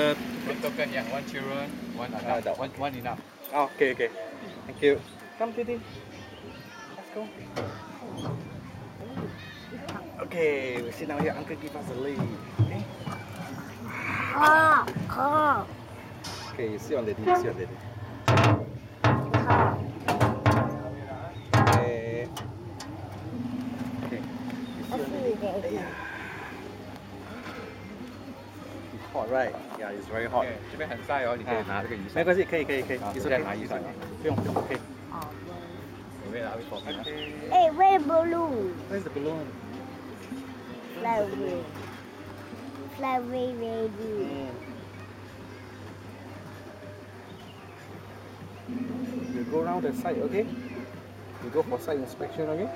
Bentukkan yang one children, one adult, adult. one one enough. Oh, okay, okay. Thank you. Come, Titi. Let's go. Okay, we sit down here. Uncle give us a lead. Okay. Okay, you sit on the you sit on the. Okay. Okay. You on Okay. Yeah. It's hot, right? Yeah, it's very hot. 这边很晒哦，你可以拿这个雨伞。没关系，可以，可以，可以。好 It's 现在 okay. 拿雨伞。不用，不用，OK。你会拿一口吗？ Okay. Hey, where balloon? Where's the balloon? Fly away. Fly away, baby. Mm. You go around the site, okay? You go for site inspection, okay?